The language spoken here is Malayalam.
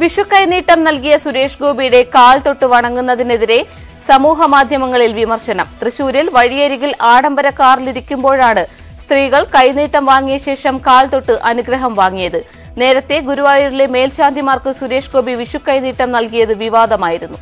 വിഷു കൈനീട്ടം നൽകിയ സുരേഷ് ഗോപിയുടെ കാൽ തൊട്ട് വണങ്ങുന്നതിനെതിരെ സമൂഹ മാധ്യമങ്ങളിൽ വിമർശനം. തൃശൂരിൽ വഴിയരികിൽ ആഡംബര കാറിലിരിക്കുമ്പോഴാണ് സ്ത്രീകൾ കൈനീട്ടം വാങ്ങിയ ശേഷം കാൽ തൊട്ട് അനുഗ്രഹം വാങ്ങിയത്. നേരത്തെ ഗുരുവായൂരിലെ മേൽശാന്തിമാർക്ക് സുരേഷ് ഗോപി വിഷു കൈനീട്ടം നൽകിയത് വിവാദമായിരുന്നു.